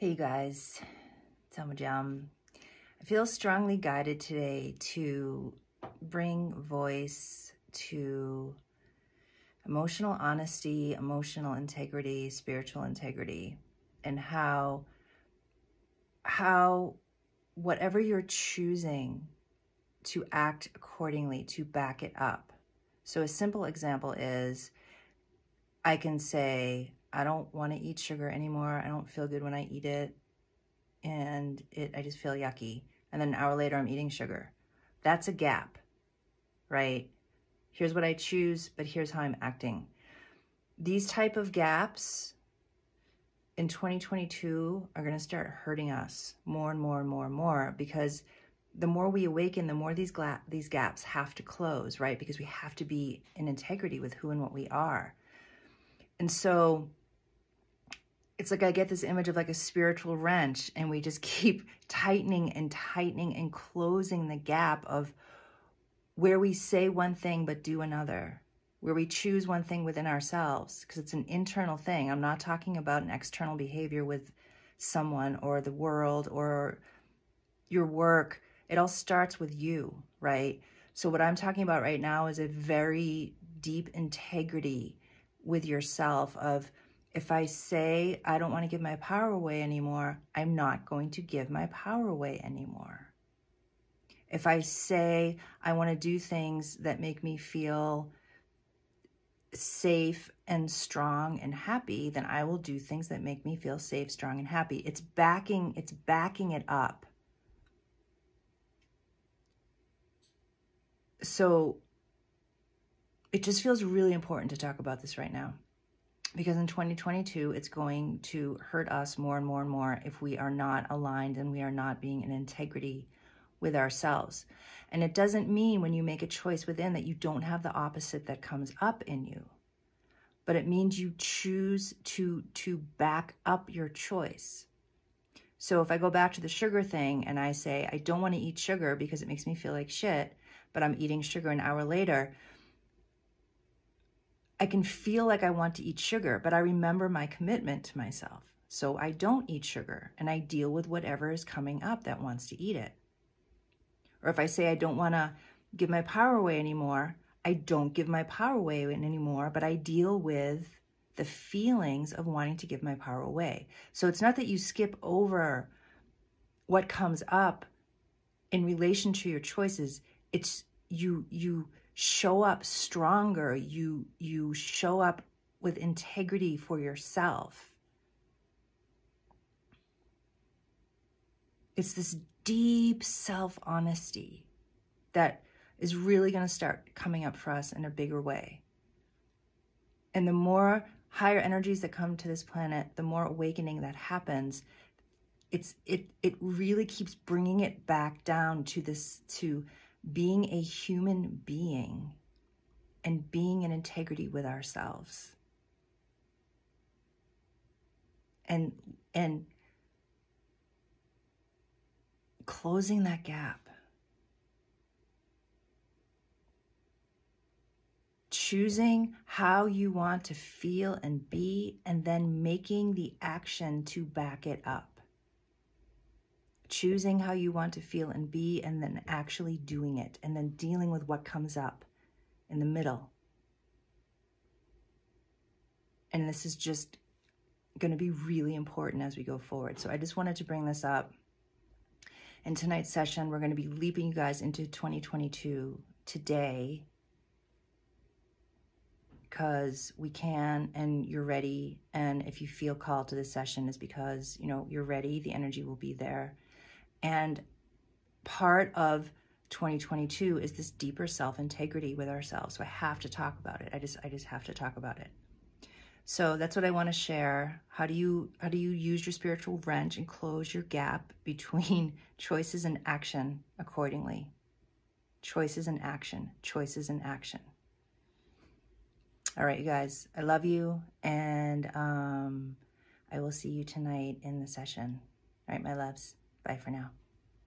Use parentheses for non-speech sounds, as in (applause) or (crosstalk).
Hey guys, Ambujam. I feel strongly guided today to bring voice to emotional honesty, emotional integrity, spiritual integrity, and how how whatever you're choosing to act accordingly to back it up. So a simple example is I can say, I don't want to eat sugar anymore. I don't feel good when I eat it. And it, I just feel yucky. And then an hour later, I'm eating sugar. That's a gap, right? Here's what I choose, but here's how I'm acting. These type of gaps in 2022 are going to start hurting us more and more and more and more because the more we awaken, the more these these gaps have to close, right? Because we have to be in integrity with who and what we are. And so it's like I get this image of like a spiritual wrench and we just (laughs) keep tightening and tightening and closing the gap of where we say one thing but do another, where we choose one thing within ourselves because it's an internal thing. I'm not talking about an external behavior with someone or the world or your work. It all starts with you, right? So what I'm talking about right now is a very deep integrity with yourself of if I say I don't want to give my power away anymore, I'm not going to give my power away anymore. If I say I want to do things that make me feel safe and strong and happy, then I will do things that make me feel safe, strong, and happy. It's backing, it's backing it up. So it just feels really important to talk about this right now because in 2022, it's going to hurt us more and more and more if we are not aligned and we are not being in integrity with ourselves. And it doesn't mean when you make a choice within that you don't have the opposite that comes up in you. But it means you choose to, to back up your choice. So if I go back to the sugar thing and I say, I don't want to eat sugar because it makes me feel like shit, but I'm eating sugar an hour later, I can feel like I want to eat sugar, but I remember my commitment to myself. So I don't eat sugar and I deal with whatever is coming up that wants to eat it. Or if I say I don't want to give my power away anymore, I don't give my power away anymore, but I deal with the feelings of wanting to give my power away. So it's not that you skip over what comes up in relation to your choices. It's you you show up stronger. You, you show up with integrity for yourself. It's this deep self-honesty that is really going to start coming up for us in a bigger way. And the more higher energies that come to this planet, the more awakening that happens, it's it it really keeps bringing it back down to this to being a human being and being in integrity with ourselves. And and closing that gap. Choosing how you want to feel and be, and then making the action to back it up choosing how you want to feel and be, and then actually doing it, and then dealing with what comes up in the middle. And this is just going to be really important as we go forward. So I just wanted to bring this up. In tonight's session, we're going to be leaping you guys into 2022 today because we can and you're ready. And if you feel called to this session is because, you know, you're ready. The energy will be there. And part of 2022 is this deeper self-integrity with ourselves. So I have to talk about it. I just I just have to talk about it. So that's what I want to share. How do you how do you use your spiritual wrench and close your gap (laughs) between choices and action accordingly? Choices and action, choices and action. All right, you guys, I love you and um I will see you tonight in the session. All right, my loves. Bye for now.